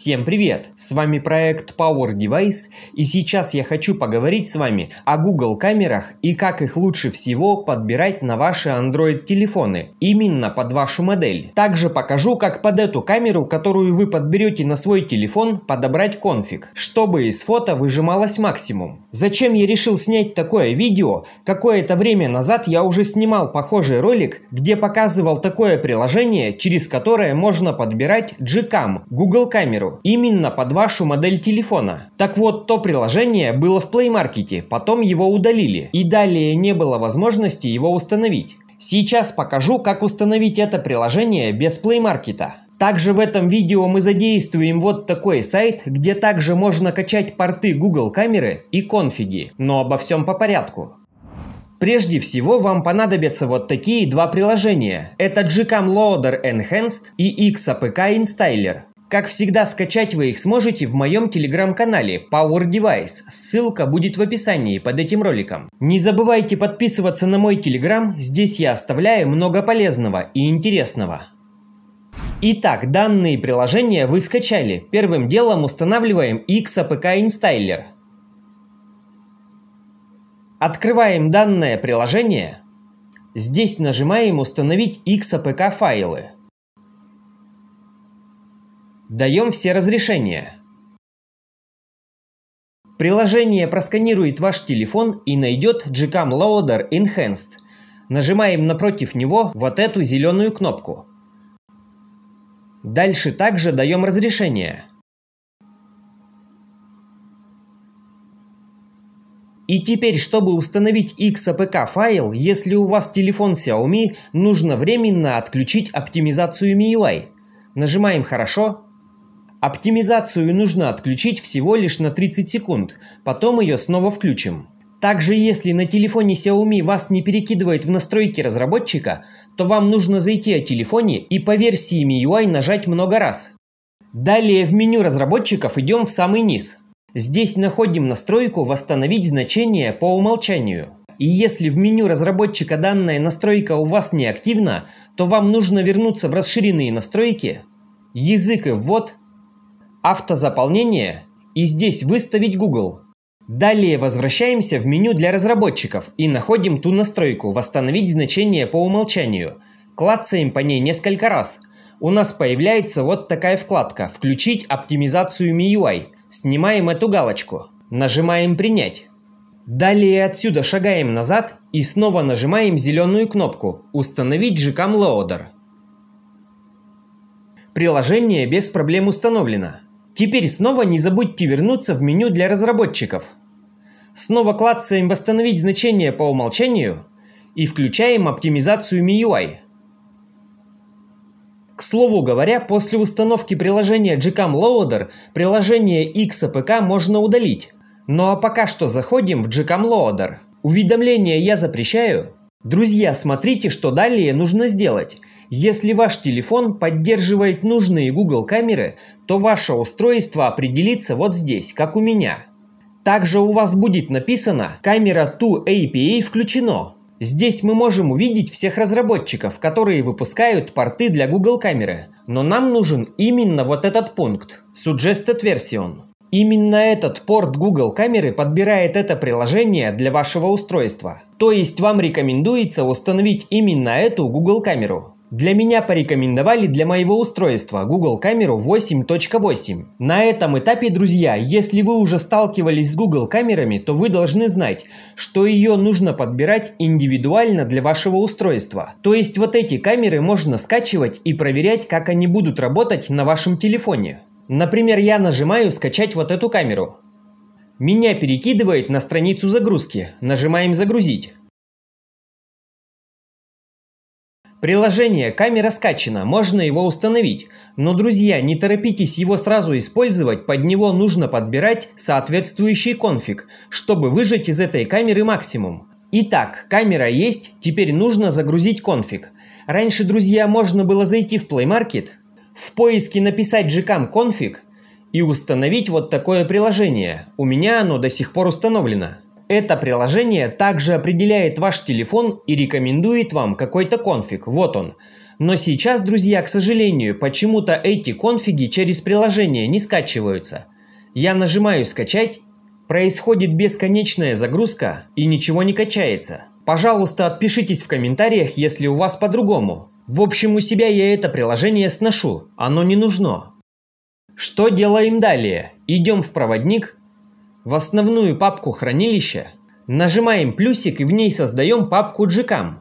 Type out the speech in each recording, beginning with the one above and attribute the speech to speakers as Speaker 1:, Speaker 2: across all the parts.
Speaker 1: Всем привет! С вами проект Power Device и сейчас я хочу поговорить с вами о Google камерах и как их лучше всего подбирать на ваши Android телефоны, именно под вашу модель. Также покажу как под эту камеру, которую вы подберете на свой телефон, подобрать конфиг, чтобы из фото выжималось максимум. Зачем я решил снять такое видео? Какое-то время назад я уже снимал похожий ролик, где показывал такое приложение, через которое можно подбирать Gcam, Google камеру именно под вашу модель телефона. Так вот, то приложение было в Play Market, потом его удалили, и далее не было возможности его установить. Сейчас покажу, как установить это приложение без Play Market. Также в этом видео мы задействуем вот такой сайт, где также можно качать порты Google камеры и конфиги, но обо всем по порядку. Прежде всего вам понадобятся вот такие два приложения. Это Gcam Loader Enhanced и XAPK Instyler. Как всегда, скачать вы их сможете в моем телеграм-канале Power Device. Ссылка будет в описании под этим роликом. Не забывайте подписываться на мой телеграм, здесь я оставляю много полезного и интересного. Итак, данные приложения вы скачали. Первым делом устанавливаем XAPK Instyler. Открываем данное приложение. Здесь нажимаем «Установить XAPK файлы». Даем все разрешения. Приложение просканирует ваш телефон и найдет Gcam Loader Enhanced. Нажимаем напротив него вот эту зеленую кнопку. Дальше также даем разрешение. И теперь, чтобы установить XAPK файл, если у вас телефон Xiaomi, нужно временно отключить оптимизацию MIUI. Нажимаем «Хорошо», Оптимизацию нужно отключить всего лишь на 30 секунд, потом ее снова включим. Также если на телефоне Xiaomi вас не перекидывает в настройки разработчика, то вам нужно зайти о телефоне и по версии MIUI нажать много раз. Далее в меню разработчиков идем в самый низ. Здесь находим настройку «Восстановить значение по умолчанию». И если в меню разработчика данная настройка у вас не активна, то вам нужно вернуться в расширенные настройки, язык и ввод, автозаполнение и здесь выставить Google. Далее возвращаемся в меню для разработчиков и находим ту настройку «Восстановить значение по умолчанию». Клацаем по ней несколько раз. У нас появляется вот такая вкладка «Включить оптимизацию MIUI». Снимаем эту галочку. Нажимаем «Принять». Далее отсюда шагаем назад и снова нажимаем зеленую кнопку «Установить Gcam Loader». Приложение без проблем установлено. Теперь снова не забудьте вернуться в меню для разработчиков. Снова клацаем «Восстановить значение по умолчанию» и включаем оптимизацию MIUI. К слову говоря, после установки приложения Gcam Loader приложение XAPK можно удалить. Ну а пока что заходим в Gcam Loader. Уведомления я запрещаю. Друзья, смотрите, что далее нужно сделать. Если ваш телефон поддерживает нужные Google камеры, то ваше устройство определится вот здесь, как у меня. Также у вас будет написано «Камера 2 APA включено». Здесь мы можем увидеть всех разработчиков, которые выпускают порты для Google камеры. Но нам нужен именно вот этот пункт – Suggested Version. Именно этот порт Google камеры подбирает это приложение для вашего устройства. То есть вам рекомендуется установить именно эту Google камеру. Для меня порекомендовали для моего устройства Google камеру 8.8. На этом этапе, друзья, если вы уже сталкивались с Google камерами, то вы должны знать, что ее нужно подбирать индивидуально для вашего устройства. То есть вот эти камеры можно скачивать и проверять, как они будут работать на вашем телефоне. Например, я нажимаю «Скачать вот эту камеру». Меня перекидывает на страницу загрузки. Нажимаем «Загрузить». Приложение «Камера скачана», можно его установить, но, друзья, не торопитесь его сразу использовать, под него нужно подбирать соответствующий конфиг, чтобы выжать из этой камеры максимум. Итак, камера есть, теперь нужно загрузить конфиг. Раньше, друзья, можно было зайти в Play Market, в поиске написать gcam config и установить вот такое приложение. У меня оно до сих пор установлено. Это приложение также определяет ваш телефон и рекомендует вам какой-то конфиг. Вот он. Но сейчас, друзья, к сожалению, почему-то эти конфиги через приложение не скачиваются. Я нажимаю «Скачать», происходит бесконечная загрузка и ничего не качается. Пожалуйста, отпишитесь в комментариях, если у вас по-другому. В общем, у себя я это приложение сношу, оно не нужно. Что делаем далее? Идем в проводник, в основную папку хранилища, нажимаем плюсик и в ней создаем папку gcam.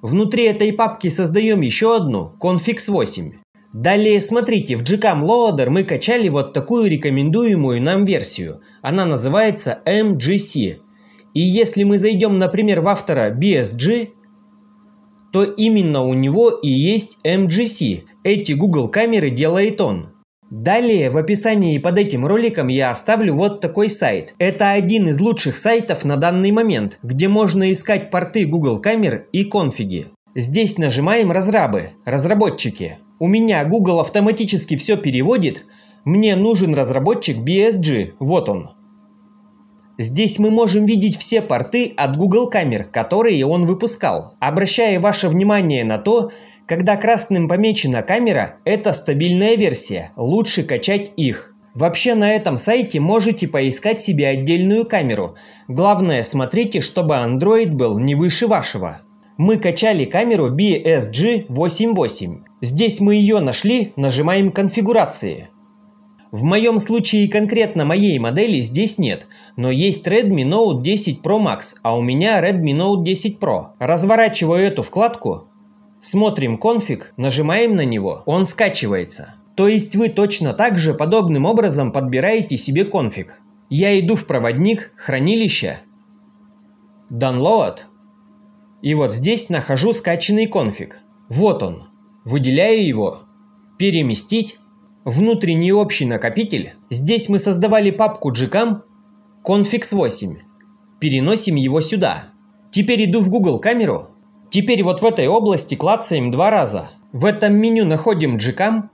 Speaker 1: Внутри этой папки создаем еще одну, confix8. Далее смотрите, в gcam loader мы качали вот такую рекомендуемую нам версию. Она называется MGC. И если мы зайдем, например, в автора BSG, то именно у него и есть MGC. Эти Google камеры делает он. Далее в описании под этим роликом я оставлю вот такой сайт. Это один из лучших сайтов на данный момент, где можно искать порты Google камер и конфиги. Здесь нажимаем разрабы, разработчики. У меня Google автоматически все переводит. Мне нужен разработчик BSG, вот он. Здесь мы можем видеть все порты от Google камер, которые он выпускал. Обращая ваше внимание на то, когда красным помечена камера, это стабильная версия, лучше качать их. Вообще на этом сайте можете поискать себе отдельную камеру. Главное смотрите, чтобы Android был не выше вашего. Мы качали камеру BSG88. Здесь мы ее нашли, нажимаем конфигурации. В моем случае конкретно моей модели здесь нет, но есть Redmi Note 10 Pro Max, а у меня Redmi Note 10 Pro. Разворачиваю эту вкладку, смотрим конфиг, нажимаем на него, он скачивается. То есть вы точно так же подобным образом подбираете себе конфиг. Я иду в проводник, хранилище, Download, и вот здесь нахожу скачанный конфиг. Вот он. Выделяю его, переместить, внутренний общий накопитель. Здесь мы создавали папку gcam confix8. Переносим его сюда. Теперь иду в Google камеру. Теперь вот в этой области клацаем два раза. В этом меню находим gcam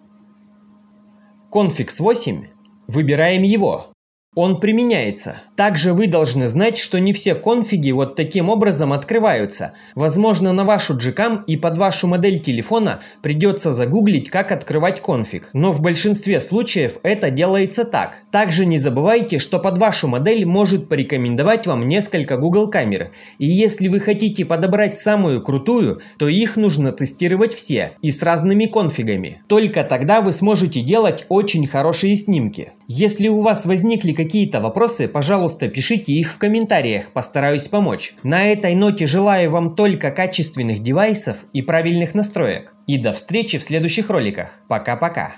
Speaker 1: confix8, выбираем его. Он применяется. Также вы должны знать, что не все конфиги вот таким образом открываются. Возможно, на вашу GCAM и под вашу модель телефона придется загуглить, как открывать конфиг. Но в большинстве случаев это делается так. Также не забывайте, что под вашу модель может порекомендовать вам несколько Google камер. И если вы хотите подобрать самую крутую, то их нужно тестировать все и с разными конфигами. Только тогда вы сможете делать очень хорошие снимки. Если у вас возникли какие-то вопросы, пожалуйста, пишите их в комментариях, постараюсь помочь. На этой ноте желаю вам только качественных девайсов и правильных настроек. И до встречи в следующих роликах. Пока-пока.